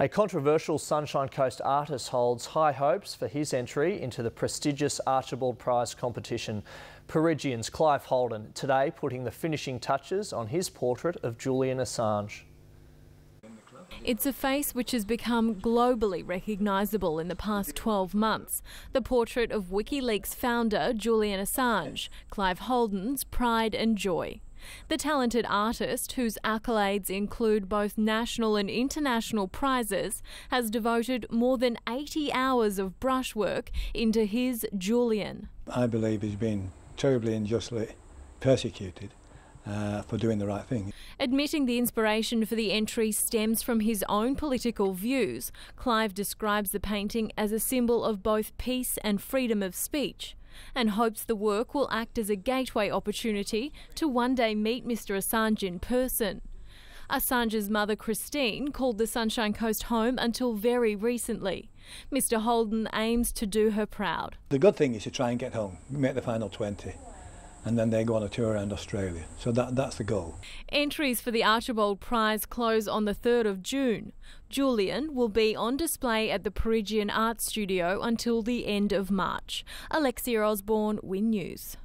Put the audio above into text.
A controversial Sunshine Coast artist holds high hopes for his entry into the prestigious Archibald Prize competition. Peregian's Clive Holden today putting the finishing touches on his portrait of Julian Assange. It's a face which has become globally recognisable in the past 12 months. The portrait of WikiLeaks founder Julian Assange, Clive Holden's pride and joy. The talented artist, whose accolades include both national and international prizes, has devoted more than 80 hours of brushwork into his Julian. I believe he's been terribly unjustly persecuted. Uh, for doing the right thing. Admitting the inspiration for the entry stems from his own political views, Clive describes the painting as a symbol of both peace and freedom of speech and hopes the work will act as a gateway opportunity to one day meet Mr Assange in person. Assange's mother, Christine, called the Sunshine Coast home until very recently. Mr Holden aims to do her proud. The good thing is to try and get home, make the final 20 and then they go on a tour around Australia. So that, that's the goal. Entries for the Archibald Prize close on the 3rd of June. Julian will be on display at the Peregian Art Studio until the end of March. Alexia Osborne, Win News.